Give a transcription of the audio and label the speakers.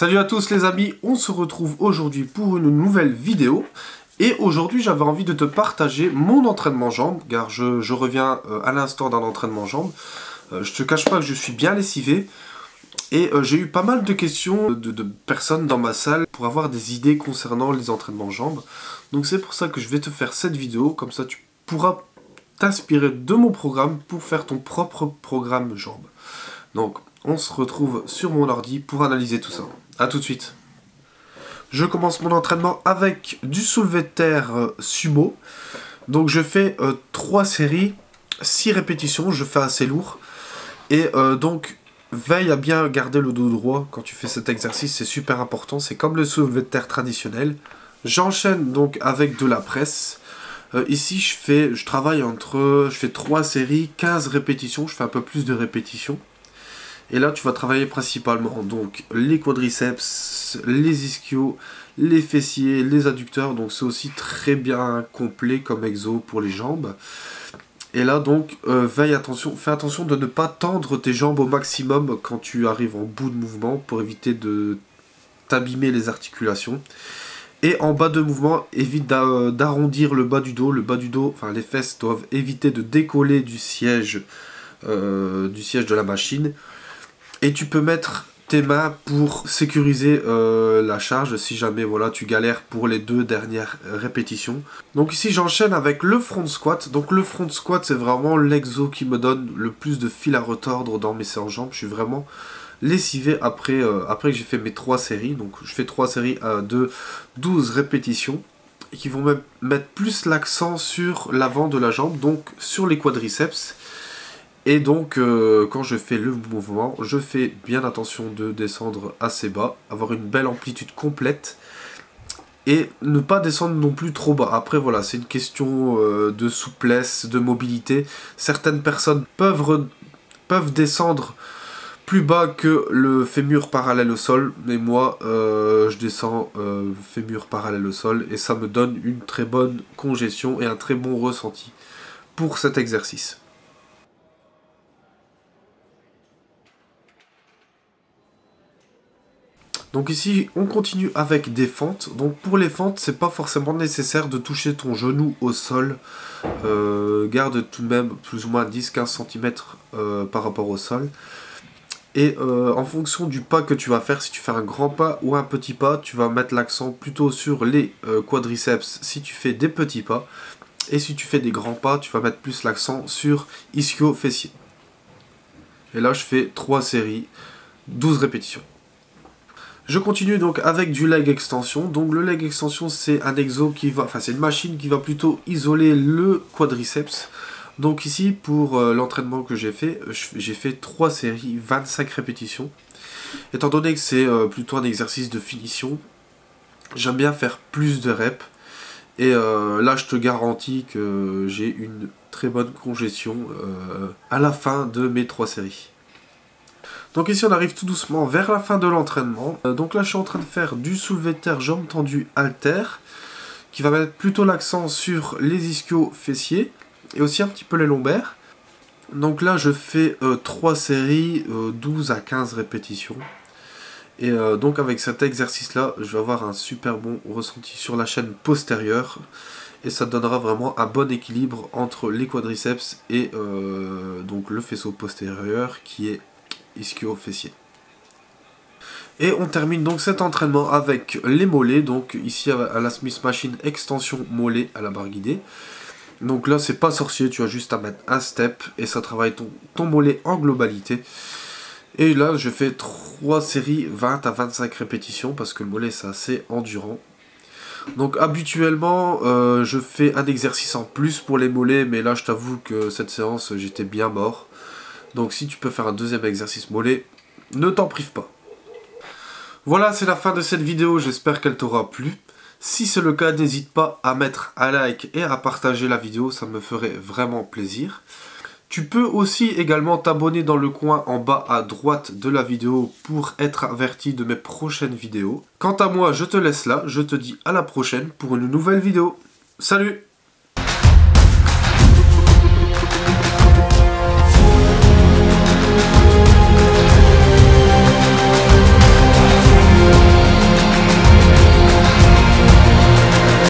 Speaker 1: Salut à tous les amis, on se retrouve aujourd'hui pour une nouvelle vidéo. Et aujourd'hui j'avais envie de te partager mon entraînement jambes, car je, reviens euh, à l'instant d'un entraînement jambes. Euh, je te cache pas que je suis bien lessivé. Et euh, j'ai eu pas mal de questions de, personnes dans ma salle pour avoir des idées concernant les entraînements jambes. Donc c'est pour ça que je vais te faire cette vidéo, comme ça tu pourras t'inspirer de mon programme pour faire ton propre programme jambes. Donc on se retrouve sur mon ordi pour analyser tout ça. A tout de suite. Je commence mon entraînement avec du soulevé de terre euh, sumo. Donc je fais 3 euh, séries, 6 répétitions, je fais assez lourd. Et euh, donc veille à bien garder le dos droit quand tu fais cet exercice, c'est super important, c'est comme le soulevé de terre traditionnel. J'enchaîne donc avec de la presse. ici je fais, je travaille entre, je fais 3 séries, 15 répétitions, je fais un peu plus de répétitions. Et là, tu vas travailler principalement donc les quadriceps, les ischios, les fessiers, les adducteurs. Donc c'est aussi très bien complet comme exo pour les jambes. Et là donc, euh, veille attention, fais attention de ne pas tendre tes jambes au maximum quand tu arrives en bout de mouvement pour éviter de t'abîmer les articulations. Et en bas de mouvement, évite d'arrondir le bas du dos. Le bas du dos, enfin les fesses doivent éviter de décoller du siège, euh, du siège de la machine. Et tu peux mettre tes mains pour sécuriser euh, la charge si jamais voilà tu galères pour les deux dernières répétitions. Donc ici j'enchaîne avec le front squat. Donc le front squat c'est vraiment l'exo qui me donne le plus de fil à retordre dans mes séances jambes. Je suis vraiment lessivé après, euh, après que j'ai fait mes trois séries. Donc je fais trois séries de 12 répétitions qui vont mettre plus l'accent sur l'avant de la jambe, donc sur les quadriceps. Et donc, euh, quand je fais le mouvement, je fais bien attention de descendre assez bas, avoir une belle amplitude complète, et ne pas descendre non plus trop bas. Après, voilà, c'est une question euh, de souplesse, de mobilité. Certaines personnes peuvent, descendre plus bas que le fémur parallèle au sol, mais moi, euh, je descends fémur parallèle au sol, et ça me donne une très bonne congestion et un très bon ressenti pour cet exercice. Donc ici, on continue avec des fentes. Donc pour les fentes, c'est pas forcément nécessaire de toucher ton genou au sol. Euh, garde tout de même plus ou moins 10-15 cm euh, par rapport au sol. Et euh, en fonction du pas que tu vas faire, si tu fais un grand pas ou un petit pas, tu vas mettre l'accent plutôt sur les quadriceps si tu fais des petits pas. Et si tu fais des grands pas, tu vas mettre plus l'accent sur ischio-fessier. Et là, je fais 3 séries, 12 répétitions. Je continue donc avec du leg extension. Donc le leg extension c'est un exo qui va, enfin c'est une machine qui va plutôt isoler le quadriceps. Donc ici pour euh, l'entraînement que j'ai fait, j'ai fait 3 séries, 25 répétitions. Étant donné que c'est euh, plutôt un exercice de finition, j'aime bien faire plus de reps. Et euh, là je te garantis que j'ai une très bonne congestion à la fin de mes 3 séries. Donc ici on arrive tout doucement vers la fin de l'entraînement. Euh, donc là je suis en train de faire du soulevé de terre jambes tendues alter qui va mettre plutôt l'accent sur les ischios fessiers et aussi un petit peu les lombaires. Donc là je fais 3 euh, séries, 12 euh, à 15 répétitions. Et donc avec cet exercice là, je vais avoir un super bon ressenti sur la chaîne postérieure. Et ça donnera vraiment un bon équilibre entre les quadriceps et donc le faisceau postérieur qui est ischio-fessier. Et on termine donc cet entraînement avec les mollets, donc ici à la Smith Machine extension mollet à la barre guidée. Donc là c'est pas sorcier, tu as juste à mettre un step et ça travaille ton, ton mollet en globalité. Et là je fais 3 séries 20 à 25 répétitions parce que le mollet c'est assez endurant. Donc habituellement euh, je fais un exercice en plus pour les mollets mais là je t'avoue que cette séance j'étais bien mort. Donc si tu peux faire un deuxième exercice mollet, ne t'en prive pas. Voilà, c'est la fin de cette vidéo, j'espère qu'elle t'aura plu. Si c'est le cas, n'hésite pas à mettre un like et à partager la vidéo, ça me ferait vraiment plaisir. Tu peux aussi également t'abonner dans le coin en bas à droite de la vidéo pour être averti de mes prochaines vidéos. Quant à moi, je te laisse là, je te dis à la prochaine pour une nouvelle vidéo. Salut